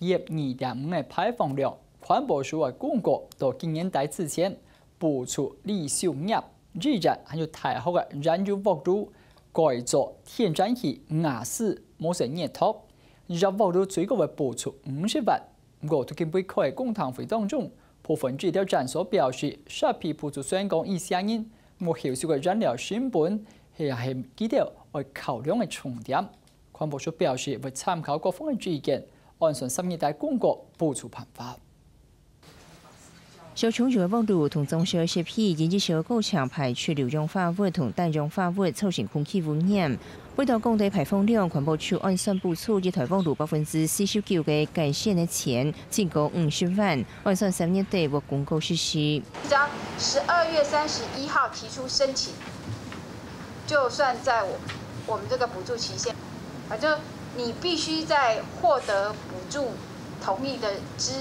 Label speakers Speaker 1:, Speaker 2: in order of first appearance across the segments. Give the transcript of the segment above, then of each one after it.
Speaker 1: 一二点五的排放量。环保署个公告，到今年底之前，补助二十五日而还有大幅的燃油目录改造天然气、瓦斯、某些热脱，热目录最高会补出五十万。我过，在今开个公听会当中，部分资料站所表示，首批补助宣告已相应，而后续个燃料成本，也是基调为考量的重点。环保署表示，会参考各方的意见。按上十二代公告补助办法。
Speaker 2: 小强台风路同增设协批引级小高强排出流脏化物同单脏化物，造成空气污染。威到工地排放量环保处按算补助一台风路百分之四十九嘅改善呢钱，进缴五十万按上三年大国公告实施。
Speaker 3: 将十二月三十一号提出申请，就算在我我们这个补助期限，反正。你必须在获得补助同意的之，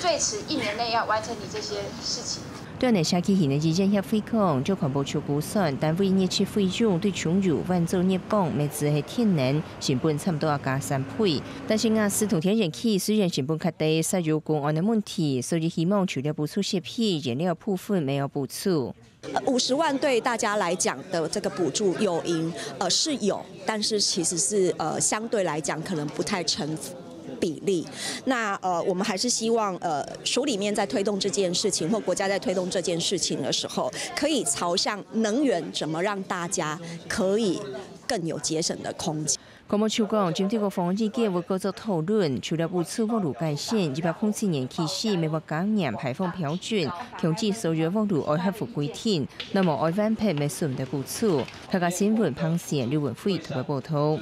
Speaker 3: 最迟一年内要完成你这些事情。
Speaker 2: 今日车启前呢，已经翕飞光，就全部出鼓算。但为一热车飞中，对穷州、万州热光，每次系台南，成本差不多啊加三倍。但是啊，斯同天然气虽然成本较低，石油公安的问题，所以希望除了补助些屁，燃料部分，没有补助。
Speaker 4: 五十万对大家来讲的这个补助有赢，呃是有，但是其实是呃相对来讲可能不太成。比例，那呃，我们还是希望呃，省里面在推动这件事情，或国家在推动这件事情的时候，可以朝向能源怎么让大家可以更有节省的空间。
Speaker 2: 广播：秋讲，今天个环境节会各自讨论，除了不测温度改善，一百公顷年起，美国降低排放标准，强制所有温度二黑伏规定。那么二万片未顺的古厝，大家新闻旁线六点会特别报道。